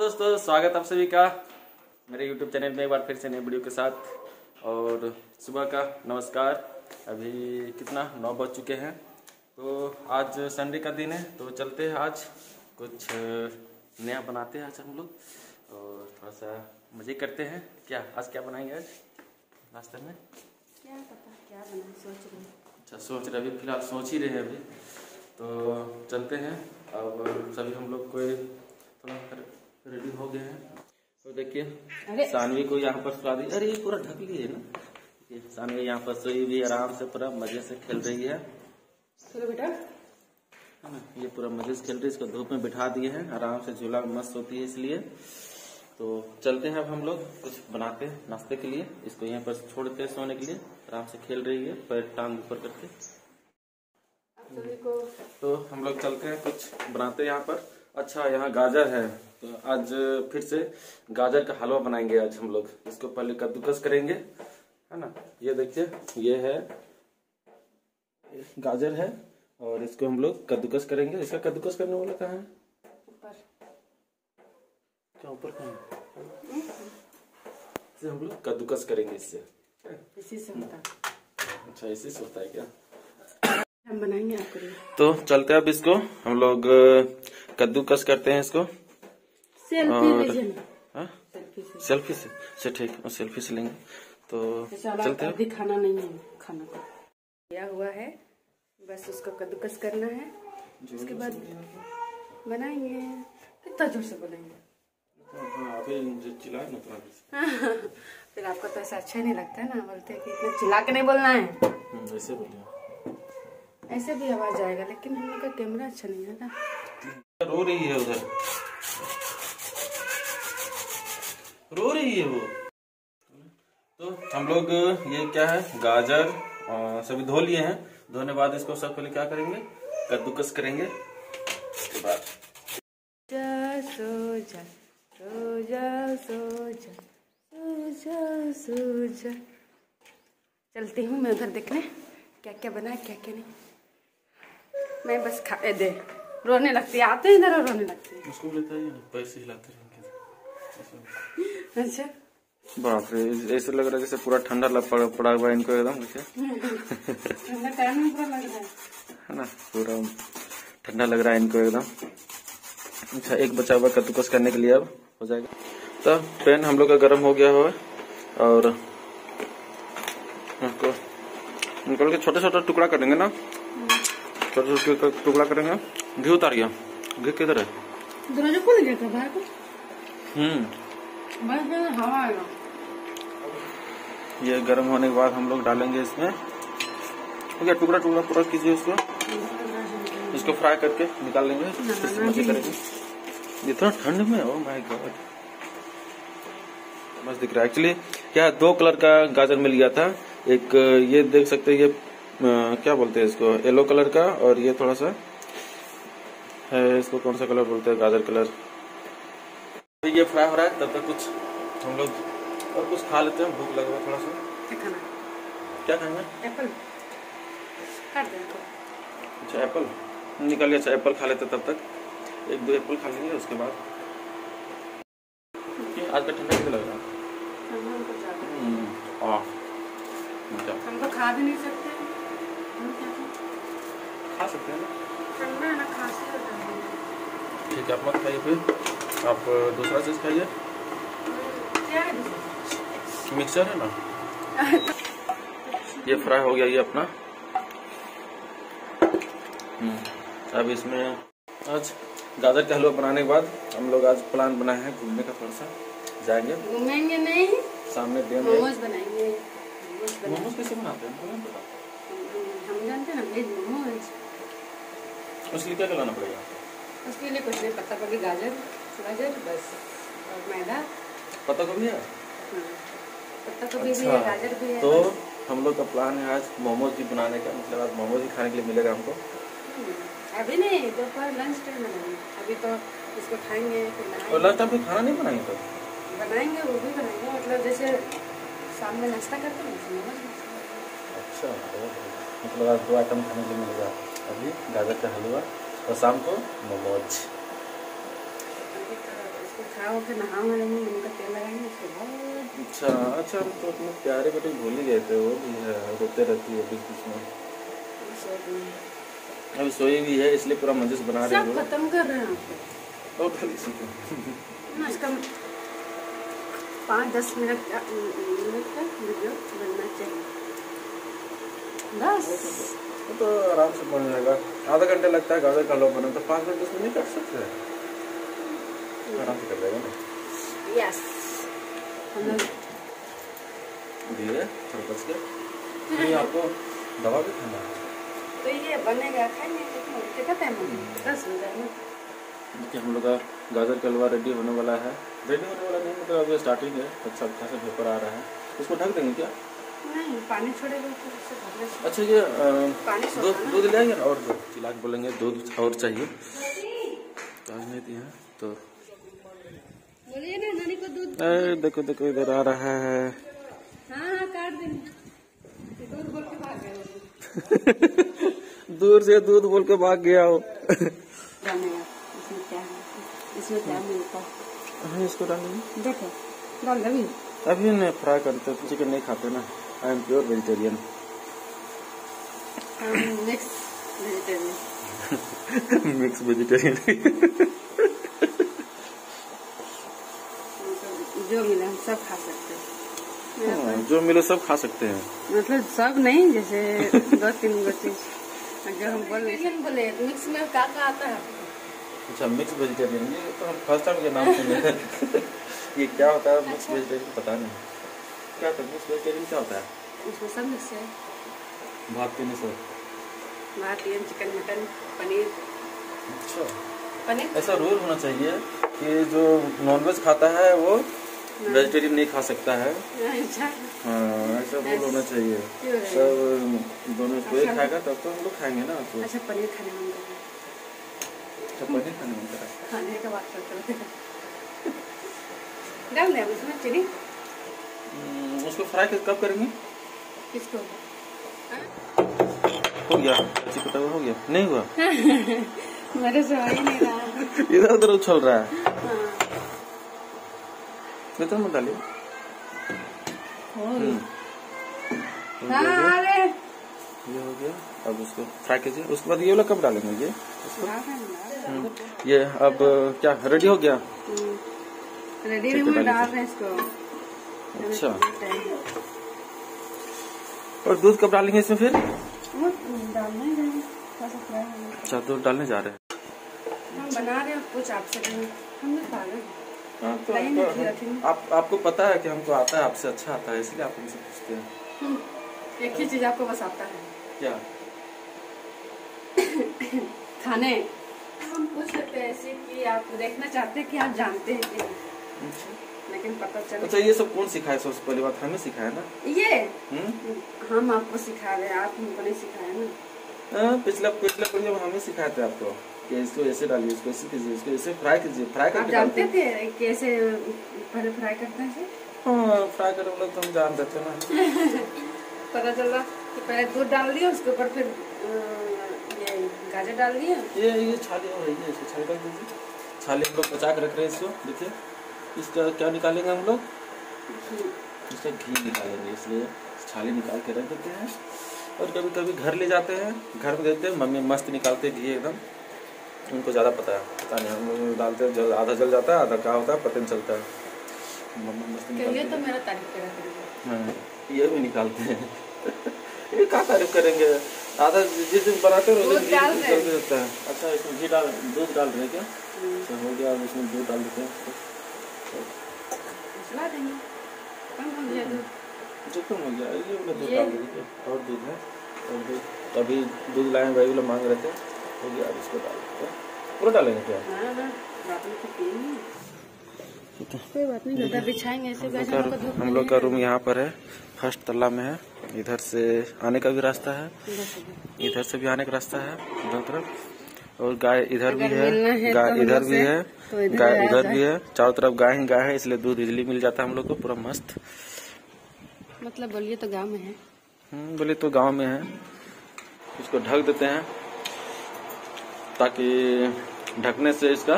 दोस्तों स्वागत आप सभी का मेरे YouTube चैनल में एक बार फिर से नए वीडियो के साथ। और सुबह का नमस्कार। अभी कितना नौ बज चुके हैं तो आज संडे का दिन है तो चलते हैं आज कुछ नया बनाते हैं आज हम लोग। और थोड़ा सा मज़े करते हैं। क्या आज क्या बनाएँगे आज नाश्ते में? क्या पता क्या बना सोच रही हूँ। अच्छा सोच रहे अभी फ़िलहाल सोच ही रहे हैं अभी। तो चलते हैं। अब सभी हम लोग कोई थोड़ा रेडी हो गए हैं। तो देखिए सानवी को यहाँ पर सुला दी अरे ये पूरा ढक ली है ना सानवी यहाँ पर सोई हुई आराम से पूरा मज़े से खेल रही है। चलो बेटा। है ना? ये पूरा मज़े से खेल रही है इसको धूप में बिठा दिए हैं। आराम से झूला मस्त होती है इसलिए। तो चलते हैं अब हम लोग कुछ बनाते हैं नाश्ते के लिए। इसको यहाँ पर छोड़ते हैं सोने के लिए। आराम से खेल रही है पैर टांग ऊपर करके। तो हम लोग चलते हैं कुछ बनाते हैं यहाँ पर। अच्छा यहाँ गाजर है। तो आज फिर से गाजर का हलवा बनाएँगे आज हम लोग। इसको पहले कद्दूकस करेंगे है ना? ये देखिए ये है गाजर है और इसको हम लोग कद्दूकस करेंगे। इसका कद्दूकस करने वाला कहाँ है? ऊपर। क्या ऊपर कहाँ है? हम लोग कद्दूकस करेंगे इससे। इसी से होता अच्छा इसी से होता है क्या? हम बनाएँगे आपके लिए। तो चलते हैं अब इसको। हम लोग कद्दूकस करते हैं इसको? सेल्फी और- हाँ? सेल्फी से। अच्छा ठीक है सेल्फी से लेंगे। तो चलते हैं। खाना नहीं है खाना का दिया हुआ है बस उसको कद्दूकस करना है। उसके बाद बनाएँगे। कितना ज़ोर से बनाएँगे। हाँ, फिर आपको तो ऐसा अच्छा नहीं लगता है ना बोलते हैं कि इतना चिल्ला के नहीं बोलना है। हम्म, ऐसे भी आवाज़ आएगा लेकिन हम लोग का कैमरा अच्छा नहीं है ना। रही है उधर। रो रही है वो। तो हम लोग, ये क्या है? गाजर सभी धो लिए हैं। धोने बाद इसको सब पहले क्या करेंगे? कद्दूकस करेंगे। उसके बाद। चलती हूँ मैं उधर देखने। क्या क्या बना क्या क्या नहीं। मैं बस खा दे। रोने लगती है आते हैं इधर और रोने लगती उसको लेता है पैसे हिलाते रहेंगे है अच्छा। बाप रे ऐसे लग रहा है जैसे पूरा ठंडा लग पड़ा पड़ा हुआ इनको एकदम जैसे ठंडा टाइम में पूरा लग रहा है। है ना? पूरा ठंडा लग रहा है इनको एकदम। अच्छा एक बचा हुआ कद्दूकस करने के लिए अब हो जाएगा। तो पेन हम लोग का गर्म हो गया हुआ है और इसको निकल के छोटे छोटे टुकड़ा करेंगे ना? छोटे छोटे टुकड़ा करेंगे। घी उतार गया। घी किधर है? दरवाज़ा खोल गया था बाहर को? हम्म। बस हवा आएगा ये गर्म होने के बाद हम लोग डालेंगे इसमें। हो गया टुकड़ा टुकड़ा पूरा कीजिए इसको। इसको फ्राई करके निकाल लेंगे। फिर से मज़े करेंगे। इतना ठंड में ओ माय गॉड बस दिख रहा है। एक्चुअली क्या दो कलर का गाजर मिल गया था। एक ये देख सकते हैं ये क्या बोलते हैं इसको? येलो कलर का और ये थोड़ा सा है इसको कौन सा कलर बोलते हैं? गाजर कलर अभी ये फ्राई हो रहा है तब तक कुछ हम लोग और कुछ खा लेते हैं भूख लग रहा है थोड़ा सा। क्या खाना एप्पल। अच्छा एप्पल निकल गया अच्छा एप्पल खा लेते तब तक। एक दो एप्पल खा लेंगे उसके बाद। आज का ठंडा कैसे लग रहा है? हमको। हम्म, हम तो खा भी नहीं सकते? खा सकते हैं ठीक है आप मत खाइए फिर। आप दूसरा चीज़ खाइए। क्या है मिक्सचर है ना? ये फ्राई हो गया ये अपना। हम्म, अब इसमें आज गाजर का हलवा बनाने के बाद हम लोग आज प्लान बनाए हैं घूमने का थोड़ा सा। जाएँगे। घूमेंगे नहीं। सामने मोमोज बनाएँगे। मोमोज कैसे बनाते हैं हमको नहीं पता हम जानते ना उसके लिए क्या करना पड़ेगा? उसके लिए कुछ नहीं पत्ता गोभी गाजर गाजर बस। और मैदा। पता को भी है? हाँ। पत्ता गोभी भी है गाजर भी है। तो हम लोग का प्लान है आज मोमोज भी बनाने का मतलब आज मोमोज ही खाने के लिए मिलेगा हमको। हम्म, अभी नहीं दोपहर लंच टाइम में अभी तो इसको खाएँगे फिर और लंच टाइम खाना नहीं बनाएँगे तब बनाएँगे वो भी बनाएँगे। मतलब जैसे शाम में नाश्ता करते हैं मोमोज अच्छा मतलब आज दो आइटम खाने के मिलेगा अभी गाजर का हलवा और शाम को मोमोज। तो अच्छा अच्छा हम तो अपने प्यारे बेटे भूल ही गए थे वो भी है रोते रहती है बीच बीच में। सो अभी सोई भी है इसलिए पूरा मंजिस बना रहे हैं खत्म कर रहे हैं और खाली इसका पाँच दस मिनट का मिनट का वीडियो बनना चाहिए। बस वो तो आराम से बन जाएगा आधा घंटे लगता है गाजर का हलवा बना तो पाँच मिनट उसमें नहीं कर सकते आराम से कर देगा ना यस धीरे थोड़ा बच के नहीं आपको दवा भी खाना है तो ये बनेगा खाएँगे कितना टाइम होगा दस हो देखिए हम लोग का गाजर का हलवा रेडी होने वाला है रेडी होने वाला नहीं मतलब अभी स्टार्टिंग है अच्छा खासा पेपर आ रहा है उसको ढक देंगे क्या नहीं पानी छोड़ेगा तो अच्छा ये दूध दूध ले आइए और के बोलेंगे दूध और चाहिए। तो आज नहीं दिया तो बोलिए ना नानी को दूध देखो देखो इधर आ रहा है। हाँ हाँ काट देंगे। दूध बोल के भाग गए दूर से दूध बोल के भाग गया हो इसमें क्या है? इसमें क्या मिलता है? हाँ इसको डालेंगे। देखो डाल दे अभी नहीं फ्राई करते चिकन नहीं खाते ना। I am pure vegetarian next vegetarian mix vegetarian जो मिला हम सब खा सकते हैं। हाँ, जो मिले सब खा सकते हैं। मतलब सब नहीं जैसे दो तीन गो चीज़। जो हम बोले बोले मिक्स में क्या क्या आता है? अच्छा मिक्स वेजिटेरियन ये तो हम फ़र्स्ट टाइम ये नाम सुने हैं। ये क्या होता है मिक्स वेजिटेरियन पता नहीं। क्या होता है क्या होता है? उसमें सब मिक्स है भात चिकन मटन पनीर। अच्छा। पनीर? ऐसा रूल होना चाहिए कि जो नॉनवेज खाता है वो वेजिटेरियन नहीं खा सकता है। अच्छा। हाँ ऐसा रूल होना चाहिए। सब दोनों कोई अच्छा। खाएगा तब तो हम लोग खाएँगे ना तो। अच्छा पनीर खाने मन कर अच्छा पनीर खाने में करा खाने का बात करते हैं। डाल दें उसमें चीनी। उसको फ्राई कब करेंगे? किसको हो? गया। अच्छी पता हुआ हो गया। नहीं हुआ? मेरे से ही नहीं रहा। इधर उधर उछल रहा है। हाँ। इधर मत डालिए। हो हम्म। हाँ अरे। ये हो गया। अब उसको फ्राई कीजिए। उसके बाद ये वाला कब डालेंगे ये? हम्म। ये अब क्या रेडी हो गया? रेडी में डाल रहे हैं इसको। अच्छा। और दूध कब डालेंगे इसमें फिर? अच्छा दूध डालने जा रहे हैं। हम बना रहे हैं कुछ आपसे हैं। हाँ, तो रखेंगे। आप आपको पता है कि हमको आता है आपसे अच्छा आता है इसलिए आप हमसे पूछते हैं। हम्म, एक ही चीज़ आपको बस आता है। क्या? खाने। हम पूछ सकते हैं ऐसे कि आप देखना चाहते हैं कि आप जानते हैं कि अच्छा। लेकिन पता चल अच्छा ये सब कौन सिखाया? सबसे पहली बात हमें सिखाया ना? ये? हम्म? हम आपको सिखा रहे हैं आप हमको नहीं सिखाया ना? हाँ, पिछला पिछला पढ़िए हमें सिखाए थे आपको कि इसको ऐसे डालिए इसको ऐसे कीजिए इसको ऐसे फ्राई कीजिए फ्राई करके जानते थे कैसे पहले फ्राई करते हैं? हाँ फ्राई करने वाला तो हम जान देते ना। पता चल रहा कि पहले दूध डाल दिया उसके ऊपर फिर ये गाजर डाल दिया। ये ये छाली हो रही है इसको छाली कर दीजिए। छाली हम लोग बचा के रख रहे हैं इसको देखिए। इसका क्या निकालेंगे हम लोग? इसका घी निकालेंगे इसलिए छाली निकाल के रख देते हैं। और कभी कभी घर ले जाते हैं। घर में देते हैं मम्मी मस्त निकालते हैं घी एकदम। उनको ज़्यादा पता है। पता नहीं हम डालते हैं जल आधा जल जाता है आधा क्या होता है पता नहीं चलता है। मम्मी मस्त निकालते तो मेरा तारीफ़ करा करेंगे हाँ, ये भी निकालते हैं। ये क्या तारीफ़ करेंगे? आधा जिस दिन बनाते हैं उस दिन रहे हैं। अच्छा इसमें घी डाल दूध डाल रहे हैं क्या? अच्छा हो गया इसमें दूध डाल देते हैं। मसला देंगे कम हो गया दूध जो कम हो गया ये वाला दूध? और दूध है और दूध अभी दूध लाए भाई वाला मांग रहे थे हो गया अब इसको डाल देते हैं पूरा डालेंगे क्या हाँ हाँ बात नहीं तो पिएँगे कोई बात नहीं गद्दा बिछाएँगे ऐसे हम लोग का धूप हम लोग का रूम यहाँ पर है. फ़र्स्ट तल्ला में है. इधर से आने का भी रास्ता है. इधर से भी आने का रास्ता है. दोनों तरफ़. और गाय इधर भी है गाय तो इधर भी है तो गाय इधर भी है। चारों तरफ़ गाय ही गाय है इसलिए दूध इजली मिल जाता है हम लोग को पूरा मस्त। मतलब बोलिए तो गाँव में है। हम्म, बोले तो गाँव में है। इसको ढक देते हैं ताकि ढकने से इसका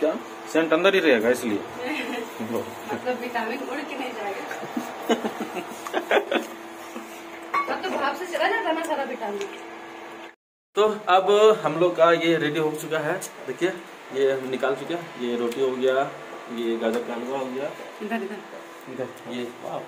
क्या? सेंट अंदर ही रहेगा इसलिए। मतलब विटामिन उड़ के नहीं जाएगा। तो भाप से चला जाता ना सारा विटामिन। तो अब हम लोग का ये रेडी हो चुका है। देखिए ये हम निकाल चुके हैं। ये रोटी हो गया ये गाजर का हलवा हो गया। इधर इधर। इधर ये वाह।